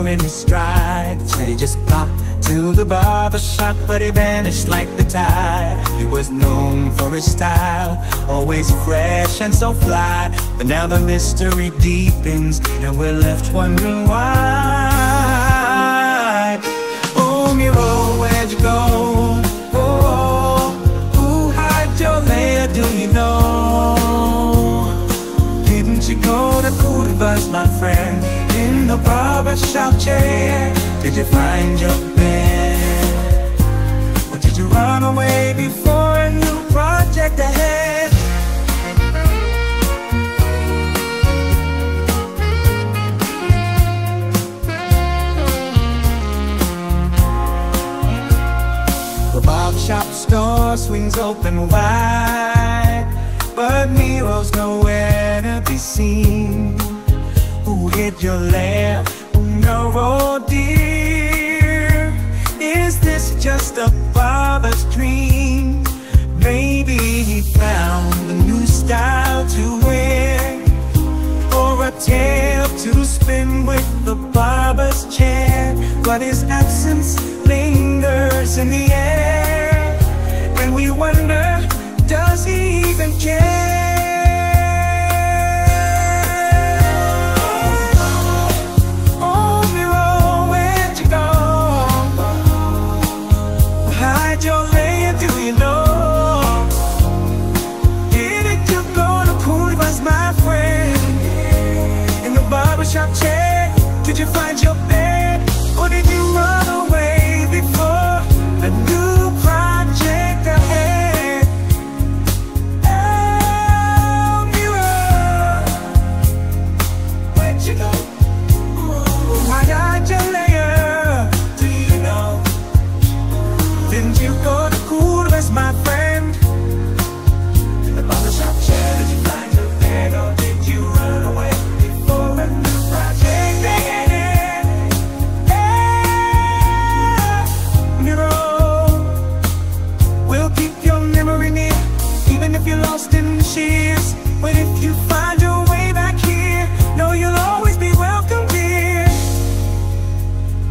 still in his stride he just popped to the barber shop But he vanished like the tide. He was known for his style Always fresh and so fly. But now the mystery deepens And we're left wondering why the barber shop chair Did you find your bed? Or did you run away before a new project ahead? The barber shop store swings open wide But Miro's nowhere to be seen Hid your lamp? No, oh dear Is this just a barber's dream? Maybe he found a new style to wear Or a tale to spin with the barber's chair But his absence you find your she is. But if you find